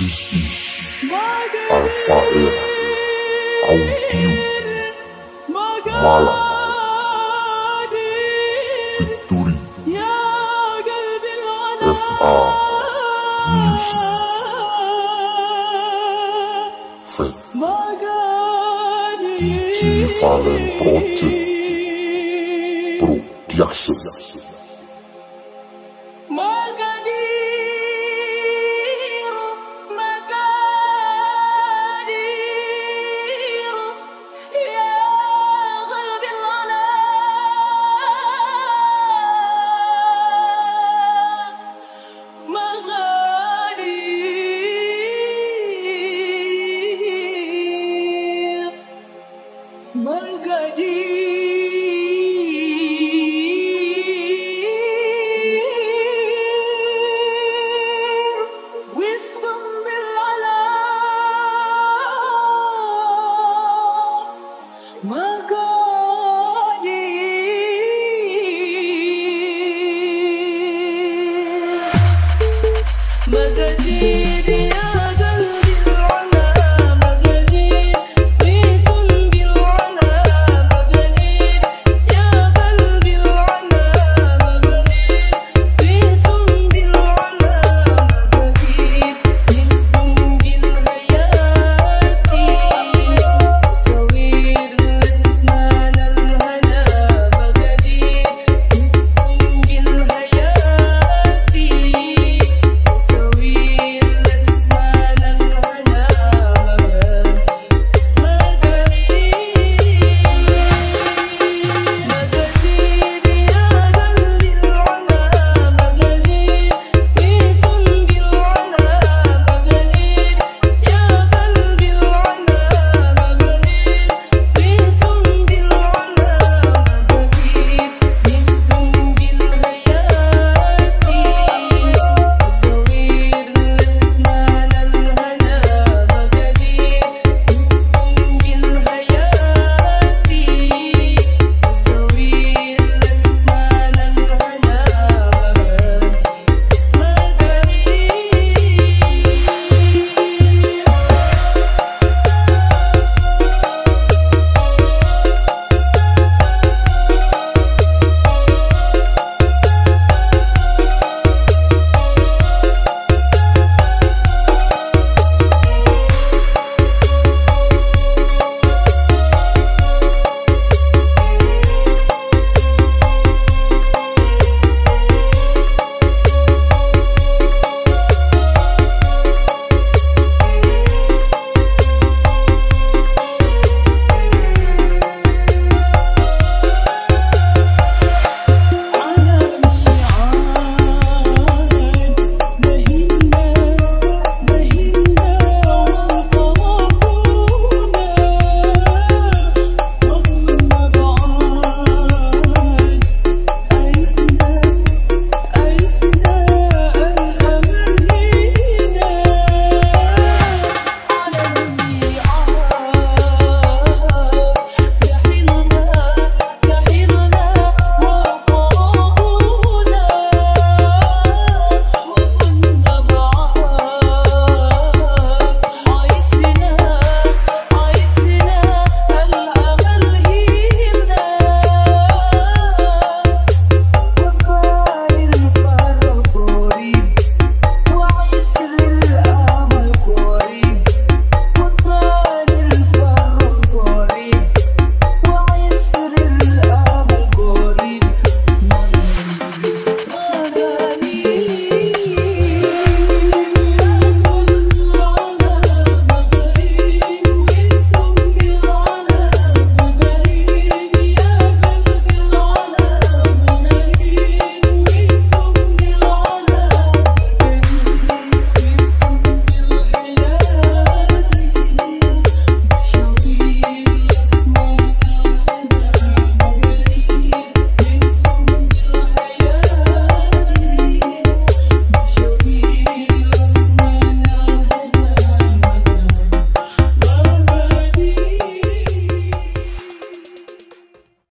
This is Alpha Era Audio Malam Victory FR Music Fed DJ Valen Project Production